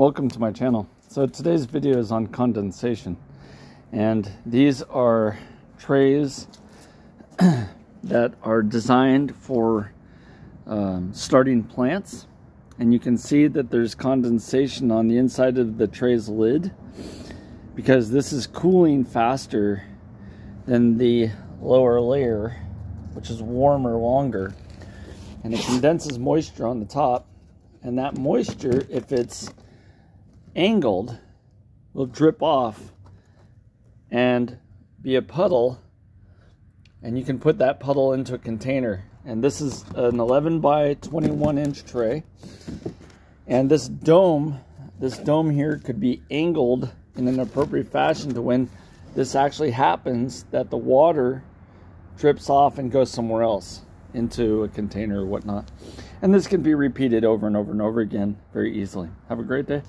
Welcome to my channel. So today's video is on condensation. And these are trays that are designed for um, starting plants. And you can see that there's condensation on the inside of the tray's lid because this is cooling faster than the lower layer which is warmer longer. And it condenses moisture on the top. And that moisture if it's angled will drip off and be a puddle and you can put that puddle into a container and this is an 11 by 21 inch tray and this dome this dome here could be angled in an appropriate fashion to when this actually happens that the water drips off and goes somewhere else into a container or whatnot. And this can be repeated over and over and over again very easily. Have a great day.